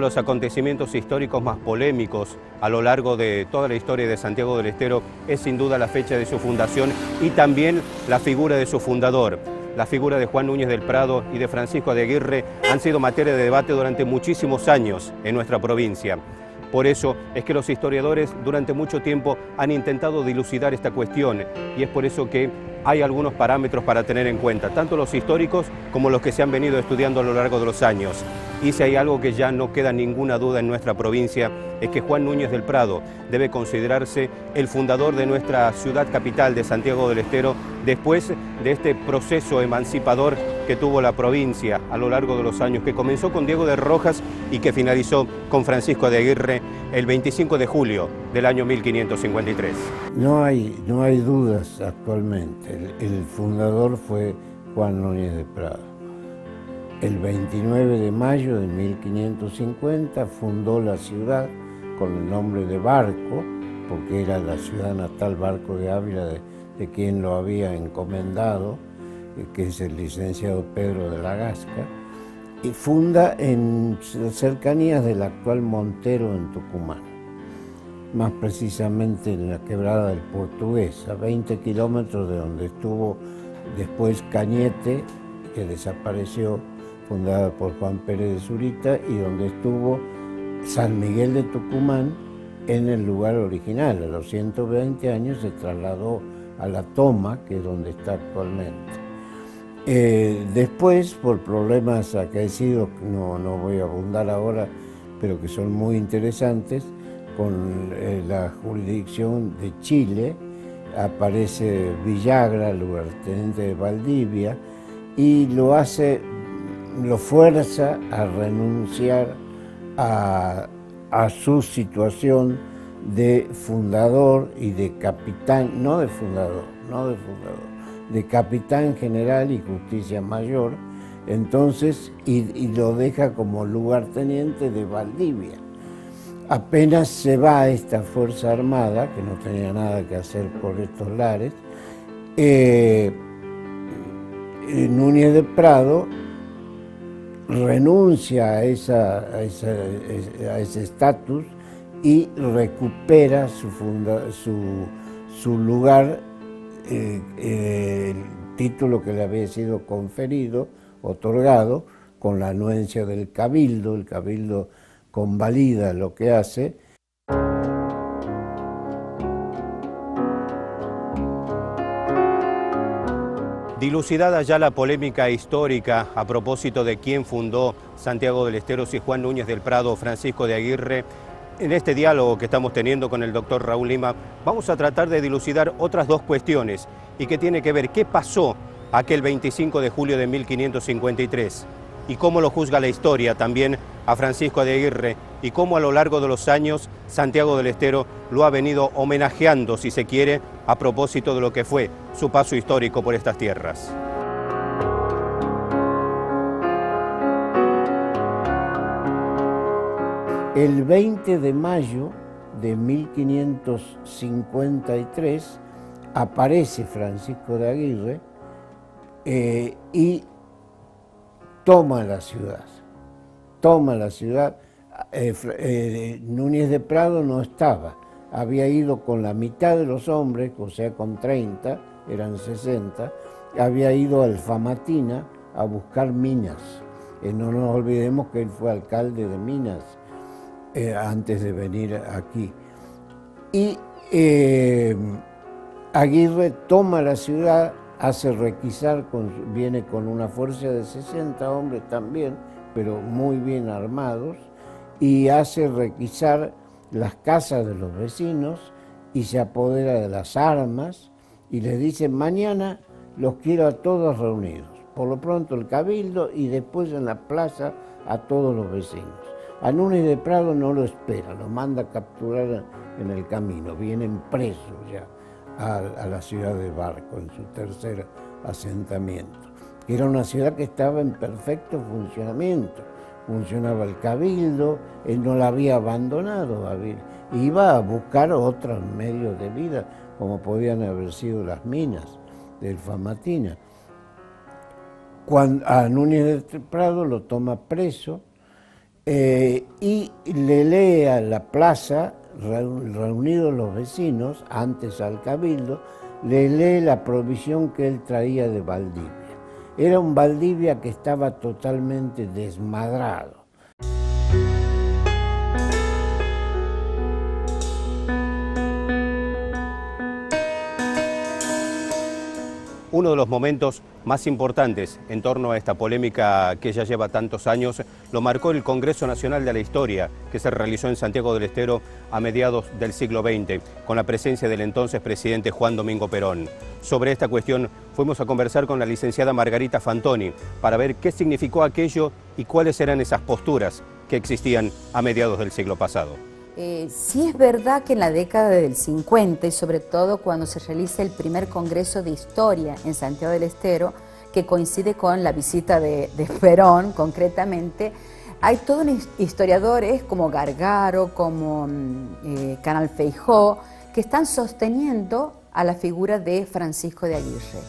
los acontecimientos históricos más polémicos a lo largo de toda la historia de Santiago del Estero es sin duda la fecha de su fundación y también la figura de su fundador. La figura de Juan Núñez del Prado y de Francisco de Aguirre han sido materia de debate durante muchísimos años en nuestra provincia. Por eso es que los historiadores durante mucho tiempo han intentado dilucidar esta cuestión y es por eso que hay algunos parámetros para tener en cuenta, tanto los históricos como los que se han venido estudiando a lo largo de los años. Y si hay algo que ya no queda ninguna duda en nuestra provincia, es que Juan Núñez del Prado debe considerarse el fundador de nuestra ciudad capital de Santiago del Estero, después de este proceso emancipador que tuvo la provincia a lo largo de los años, que comenzó con Diego de Rojas y que finalizó con Francisco de Aguirre el 25 de julio del año 1553. No hay, no hay dudas actualmente, el, fundador fue Juan Núñez de Prado. El 29 de mayo de 1550 fundó la ciudad con el nombre de Barco, porque era la ciudad natal Barco de Ávila de, quien lo había encomendado, eh, que es el licenciado Pedro de la Gasca, y funda en cercanías del actual Montero en Tucumán, más precisamente en la quebrada del Portugués, a 20 kilómetros de donde estuvo después Cañete, que desapareció fundada por Juan Pérez de Zurita y donde estuvo San Miguel de Tucumán en el lugar original. A los 120 años se trasladó a la toma, que es donde está actualmente. Eh, después, por problemas acaecidos, no, no voy a abundar ahora, pero que son muy interesantes, con eh, la jurisdicción de Chile, aparece Villagra, lugarteniente de Valdivia, y lo hace lo fuerza a renunciar a, su situación de fundador y de capitán, no de fundador, no de fundador, de capitán general y justicia mayor, entonces, y, lo deja como lugarteniente de Valdivia. Apenas se va esta Fuerza Armada, que no tenía nada que hacer por estos lares, eh, Núñez de Prado renuncia a, a, ese estatus y recupera su, su, lugar, eh, eh, el título que le había sido conferido, otorgado, con la anuencia del cabildo, el cabildo convalida lo que hace, Dilucidada ya la polémica histórica a propósito de quién fundó Santiago del Estero, si Juan Núñez del Prado o Francisco de Aguirre, en este diálogo que estamos teniendo con el doctor Raúl Lima, vamos a tratar de dilucidar otras dos cuestiones y que tiene que ver qué pasó aquel 25 de julio de 1553 y cómo lo juzga la historia también a Francisco de Aguirre y cómo a lo largo de los años Santiago del Estero lo ha venido homenajeando, si se quiere, a propósito de lo que fue su paso histórico por estas tierras. El 20 de mayo de 1553 aparece Francisco de Aguirre eh, y toma la ciudad. Toma la ciudad. Eh, eh, Núñez de Prado no estaba, había ido con la mitad de los hombres, o sea, con 30, eran 60, había ido al Famatina a buscar minas. Eh, no nos olvidemos que él fue alcalde de Minas antes de venir aquí. Y Aguirre toma la ciudad hace requisar, viene con una fuerza de 60 hombres también, pero muy bien armados, y hace requisar las casas de los vecinos y se apodera de las armas y les dice, mañana los quiero a todos reunidos, por lo pronto el cabildo y después en la plaza a todos los vecinos. A Núñez de Prado no lo espera, lo manda a capturar en el camino, vienen presos ya a, la ciudad de Barco, en su tercer asentamiento. Era una ciudad que estaba en perfecto funcionamiento. Funcionaba el cabildo, él no la había abandonado, iba a buscar otros medios de vida, como podían haber sido las minas del Famatina. Cuando a Núñez de Prado lo toma preso eh, y le lee a la plaza, reunidos los vecinos, antes al cabildo, le lee la provisión que él traía de Valdivia. Era un Valdivia que estaba totalmente desmadrado Uno de los momentos más importantes en torno a esta polémica que ya lleva tantos años lo marcó el Congreso Nacional de la Historia que se realizó en Santiago del Estero a mediados del siglo XX con la presencia del entonces presidente Juan Domingo Perón. Sobre esta cuestión fuimos a conversar con la licenciada Margarita Fantoni para ver qué significó aquello y cuáles eran esas posturas que existían a mediados del siglo pasado. Eh, sí es verdad que en la década del 50 y sobre todo cuando se realiza el primer Congreso de Historia en Santiago del Estero, que coincide con la visita de, Perón concretamente, hay todos historiadores como Gargaro, como mm, eh, Canal Feijó, que están sosteniendo a la figura de Francisco de Aguirre.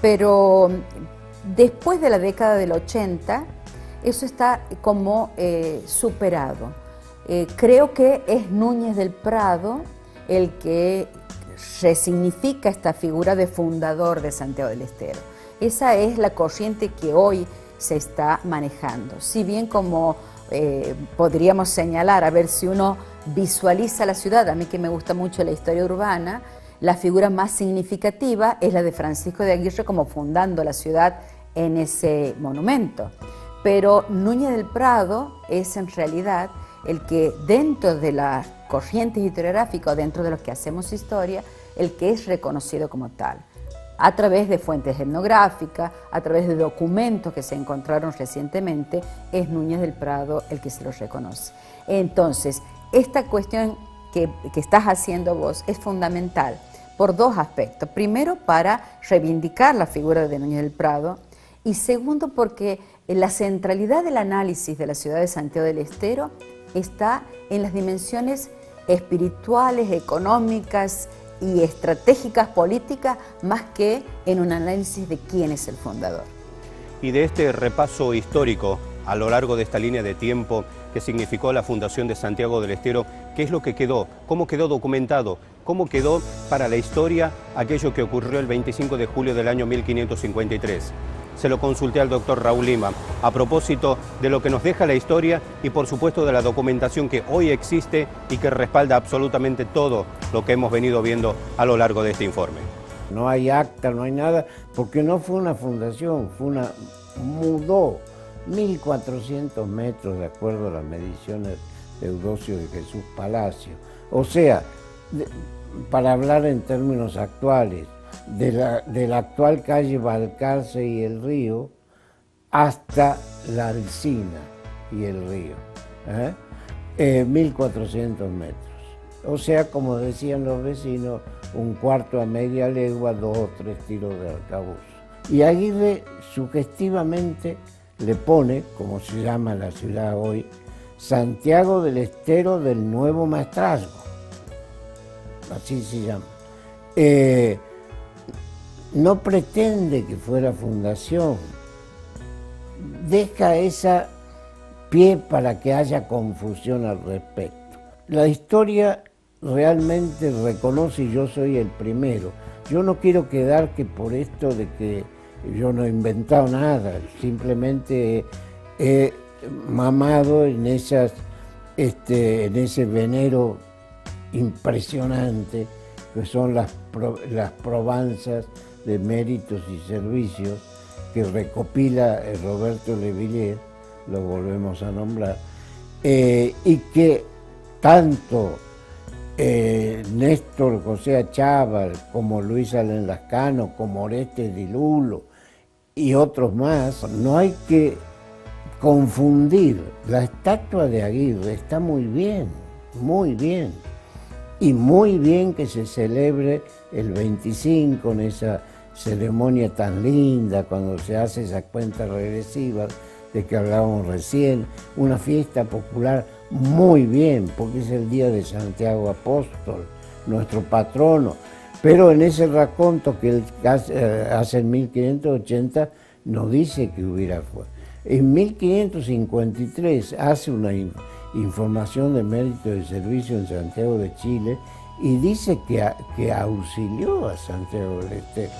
Pero mm, después de la década del 80, eso está como eh, superado. Eh, creo que es Núñez del Prado el que resignifica esta figura de fundador de Santiago del Estero. Esa es la corriente que hoy se está manejando. Si bien como eh, podríamos señalar, a ver si uno visualiza la ciudad, a mí que me gusta mucho la historia urbana, la figura más significativa es la de Francisco de Aguirre como fundando la ciudad en ese monumento. Pero Núñez del Prado es en realidad el que dentro de las corrientes historiográficas, dentro de los que hacemos historia, el que es reconocido como tal, a través de fuentes etnográficas, a través de documentos que se encontraron recientemente, es Núñez del Prado el que se los reconoce. Entonces, esta cuestión que, que estás haciendo vos es fundamental por dos aspectos. Primero, para reivindicar la figura de Núñez del Prado y segundo, porque la centralidad del análisis de la ciudad de Santiago del Estero está en las dimensiones espirituales, económicas y estratégicas políticas más que en un análisis de quién es el fundador. Y de este repaso histórico a lo largo de esta línea de tiempo que significó la fundación de Santiago del Estero, ¿qué es lo que quedó? ¿Cómo quedó documentado? ¿Cómo quedó para la historia aquello que ocurrió el 25 de julio del año 1553? Se lo consulté al doctor Raúl Lima a propósito de lo que nos deja la historia y por supuesto de la documentación que hoy existe y que respalda absolutamente todo lo que hemos venido viendo a lo largo de este informe. No hay acta, no hay nada, porque no fue una fundación, fue una mudó 1.400 metros de acuerdo a las mediciones de Eudosio de Jesús Palacio. O sea, para hablar en términos actuales, de la, actual calle Balcarce y el río hasta la Alcina y el río, 1.400 ¿eh? metros. O sea, como decían los vecinos, un cuarto a media legua, dos o tres tiros de arcabuz. Y Aguirre sugestivamente le pone, como se llama la ciudad hoy, Santiago del Estero del Nuevo Maestrazgo. Así se llama. Eh, no pretende que fuera fundación, deja esa pie para que haya confusión al respecto. La historia realmente reconoce, y yo soy el primero, yo no quiero quedar que por esto de que yo no he inventado nada, simplemente he, mamado en, esas, este, en ese venero impresionante que son las, las probanzas de méritos y servicios que recopila eh, Roberto Levillier, lo volvemos a nombrar, eh, y que tanto eh, Néstor José Chávez como Luis Alén Lascano, como Oreste Dilulo y otros más, no hay que confundir. La estatua de Aguirre está muy bien, muy bien. Y muy bien que se celebre el 25 en esa ceremonia tan linda, cuando se hace esa cuenta regresiva de que hablábamos recién, una fiesta popular muy bien, porque es el día de Santiago Apóstol, nuestro patrono. Pero en ese raconto que él hace, eh, en 1580 no dice que hubiera En 1553 hace una información de mérito de servicio en Santiago de Chile y dice que, que auxilió a Santiago del Estero.